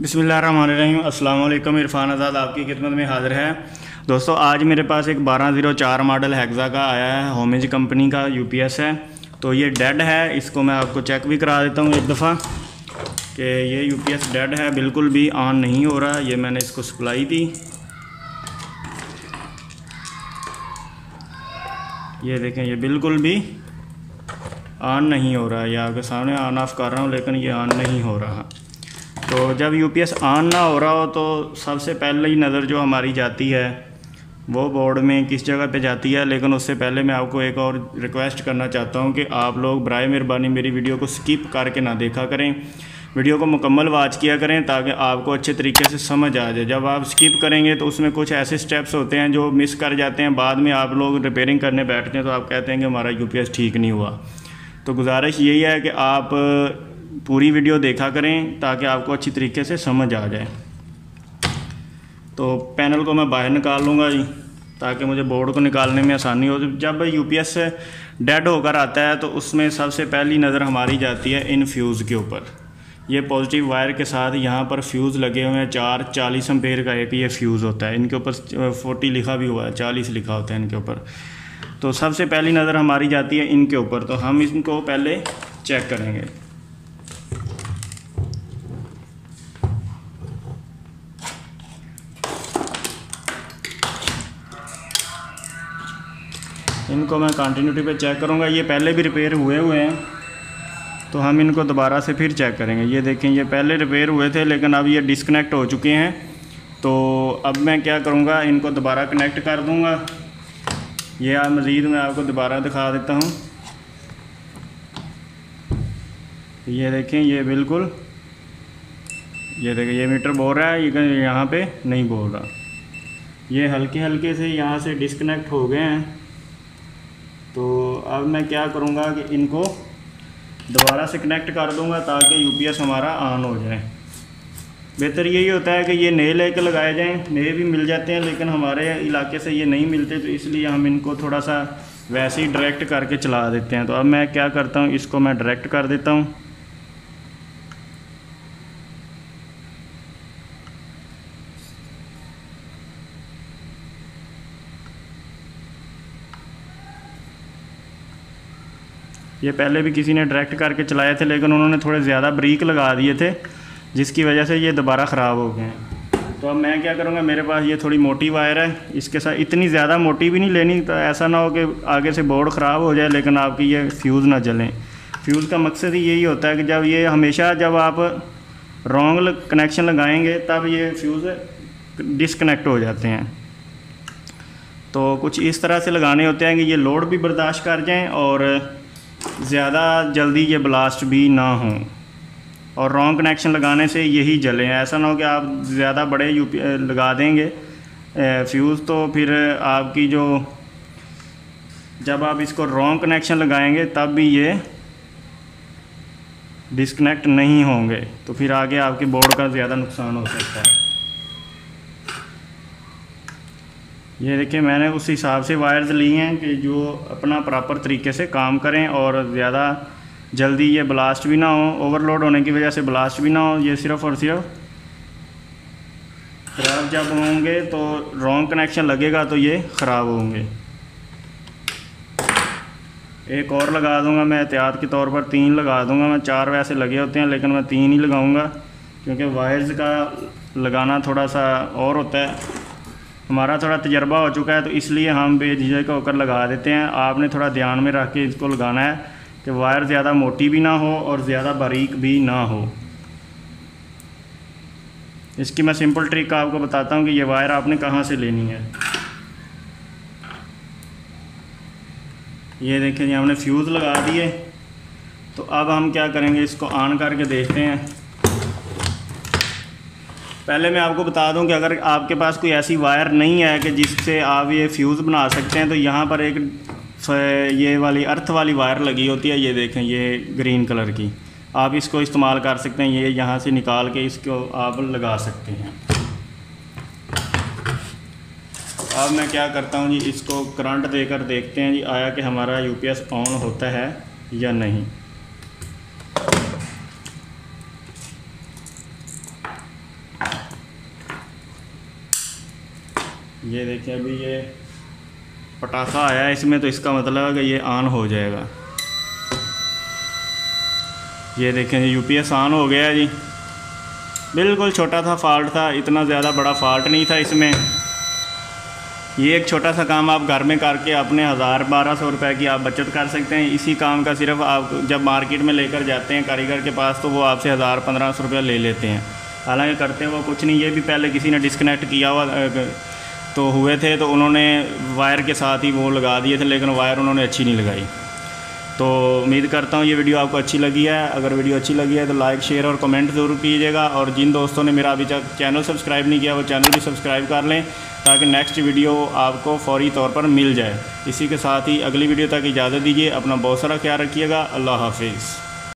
बिसमीम अल्लाम इरफान आज़ाद आपकी खिदमत में हाज़िर है। दोस्तों, आज मेरे पास एक 1204 मॉडल हैगज़ा का आया है होमेज कंपनी का यूपीएस है। तो ये डेड है, इसको मैं आपको चेक भी करा देता हूँ एक दफ़ा कि ये यूपीएस डेड है, बिल्कुल भी ऑन नहीं हो रहा। ये मैंने इसको सप्लाई दी। ये देखें, ये बिल्कुल भी ऑन नहीं हो रहा। है ये आपके सामने ऑन ऑफ़ कर रहा हूँ, लेकिन ये ऑन नहीं हो रहा। तो जब यूपीएस ऑन ना हो रहा हो तो सबसे पहले ही नज़र जो हमारी जाती है, वो बोर्ड में किस जगह पे जाती है, लेकिन उससे पहले मैं आपको एक और रिक्वेस्ट करना चाहता हूँ कि आप लोग बर मेहरबानी मेरी वीडियो को स्किप करके ना देखा करें। वीडियो को मुकम्मल वाच किया करें ताकि आपको अच्छे तरीके से समझ आ जाए। जब आप स्किप करेंगे तो उसमें कुछ ऐसे स्टेप्स होते हैं जो मिस कर जाते हैं। बाद में आप लोग रिपेयरिंग करने बैठते हैं तो आप कहते हैं कि हमारा यूपीएस ठीक नहीं हुआ। तो गुजारिश यही है कि आप पूरी वीडियो देखा करें ताकि आपको अच्छी तरीके से समझ आ जाए। तो पैनल को मैं बाहर निकाल लूँगा जी, ताकि मुझे बोर्ड को निकालने में आसानी हो। जब यूपीएस डेड होकर आता है तो उसमें सबसे पहली नज़र हमारी जाती है इन फ्यूज़ के ऊपर। ये पॉजिटिव वायर के साथ यहाँ पर फ्यूज़ लगे हुए हैं, चार चालीस अम्पेयर का एक ये फ्यूज़ होता है। इनके ऊपर फोर्टी लिखा भी हुआ है, चालीस लिखा होता है इनके ऊपर। तो सबसे पहली नज़र हमारी जाती है इनके ऊपर। तो हम इनको पहले चेक करेंगे। इनको मैं कंटिन्यूटी पे चेक करूँगा। ये पहले भी रिपेयर हुए हुए हैं। तो हम इनको दोबारा से फिर चेक करेंगे। ये देखें, ये पहले रिपेयर हुए थे, लेकिन अब ये डिसकनेक्ट हो चुके हैं। तो अब मैं क्या करूँगा, इनको दोबारा कनेक्ट कर दूँगा। ये आप मज़ीद मैं आपको दोबारा दिखा देता हूँ। ये देखें, ये बिल्कुल, ये देखें, ये मीटर बोल रहा है, ये यहाँ पे नहीं बोल रहा। ये हल्के हल्के से यहाँ से डिसकनेक्ट हो गए हैं। तो अब मैं क्या करूँगा कि इनको दोबारा से कनेक्ट कर दूँगा ताकि यूपीएस हमारा ऑन हो जाए। बेहतर यही होता है कि ये नए लेके लगाए जाएँ, नए भी मिल जाते हैं, लेकिन हमारे इलाके से ये नहीं मिलते तो इसलिए हम इनको थोड़ा सा वैसे ही डायरेक्ट करके चला देते हैं। तो अब मैं क्या करता हूँ, इसको मैं डायरेक्ट कर देता हूँ। ये पहले भी किसी ने डायरेक्ट करके चलाए थे, लेकिन उन्होंने थोड़े ज़्यादा ब्रीक लगा दिए थे, जिसकी वजह से ये दोबारा ख़राब हो गए तो अब मैं क्या करूँगा, मेरे पास ये थोड़ी मोटी वायर है, इसके साथ इतनी ज़्यादा मोटी भी नहीं लेनी तो ऐसा ना हो कि आगे से बोर्ड ख़राब हो जाए, लेकिन आपकी ये फ्यूज़ ना जलें। फ्यूज़ का मकसद ही यही होता है कि जब ये हमेशा जब आप रॉन्ग कनेक्शन लगाएँगे, तब ये फ्यूज़ डिसकनेक्ट हो जाते हैं। तो कुछ इस तरह से लगाने होते हैं कि ये लोड भी बर्दाश्त कर जाएँ और ज़्यादा जल्दी ये ब्लास्ट भी ना हो। और रॉन्ग कनेक्शन लगाने से यही जले ऐसा ना हो कि आप ज़्यादा बड़े यूपी लगा देंगे। फ्यूज़ तो फिर आपकी जो, जब आप इसको रॉन्ग कनेक्शन लगाएँगे, तब भी ये डिस्कनेक्ट नहीं होंगे। तो फिर आगे आपके बोर्ड का ज़्यादा नुकसान हो सकता है। ये देखिए, मैंने उस हिसाब से वायर्स ली हैं कि जो अपना प्रॉपर तरीके से काम करें और ज़्यादा जल्दी ये ब्लास्ट भी ना हो ओवरलोड होने की वजह से ब्लास्ट भी ना हो, ये सिर्फ़ और सिर्फ़ ख़राब जब होंगे तो रॉन्ग कनेक्शन लगेगा तो ये ख़राब होंगे। एक और लगा दूँगा मैं, एहतियात के तौर पर तीन लगा दूँगा मैं, चार वैसे लगे होते हैं लेकिन मैं तीन ही लगाऊँगा, क्योंकि वायर्स का लगाना थोड़ा सा और होता है। हमारा थोड़ा तजर्बा हो चुका है तो इसलिए हम बेझिझक होकर लगा देते हैं। आपने थोड़ा ध्यान में रख के इसको लगाना है कि वायर ज़्यादा मोटी भी ना हो और ज़्यादा बारीक भी ना हो। इसकी मैं सिंपल ट्रिक आपको बताता हूँ कि ये वायर आपने कहाँ से लेनी है। ये देखें जी, हमने फ्यूज़ लगा दिए। तो अब हम क्या करेंगे, इसको ऑन करके देखते हैं। पहले मैं आपको बता दूँ कि अगर आपके पास कोई ऐसी वायर नहीं है कि जिससे आप ये फ्यूज़ बना सकते हैं तो यहाँ पर एक ये वाली अर्थ वाली वायर लगी होती है, ये देखें, ये ग्रीन कलर की। आप इसको इस्तेमाल कर सकते हैं, ये यहाँ से निकाल के इसको आप लगा सकते हैं। अब मैं क्या करता हूँ जी, इसको करंट देकर देखते हैं जी, आया कि हमारा यूपीएस ऑन होता है या नहीं। ये देखिए, अभी ये पटाखा आया है इसमें तो इसका मतलब है कि ये ऑन हो जाएगा। ये देखें जी यूपीएस ऑन हो गया जी। बिल्कुल छोटा था फॉल्ट था, इतना ज़्यादा बड़ा फॉल्ट नहीं था इसमें। ये एक छोटा सा काम आप घर में करके अपने हज़ार बारह सौ रुपये की आप बचत कर सकते हैं। इसी काम का सिर्फ़ आप जब मार्केट में लेकर जाते हैं कारीगर के पास तो वो आपसे हज़ार पंद्रह सौ रुपया ले लेते हैं। हालाँकि करते हैं वो कुछ नहीं, ये भी पहले किसी ने डिस्कनेक्ट किया हुआ तो हुए थे तो उन्होंने वायर के साथ ही वो लगा दिए थे, लेकिन वायर उन्होंने अच्छी नहीं लगाई। तो उम्मीद करता हूँ ये वीडियो आपको अच्छी लगी है। अगर वीडियो अच्छी लगी है तो लाइक, शेयर और कमेंट ज़रूर कीजिएगा। और जिन दोस्तों ने मेरा अभी तक चैनल सब्सक्राइब नहीं किया, वो चैनल भी सब्सक्राइब कर लें ताकि नेक्स्ट वीडियो आपको फौरी तौर पर मिल जाए। इसी के साथ ही अगली वीडियो तक इजाज़त दीजिए। अपना बहुत सारा ख्याल रखिएगा। अल्लाह हाफिज़।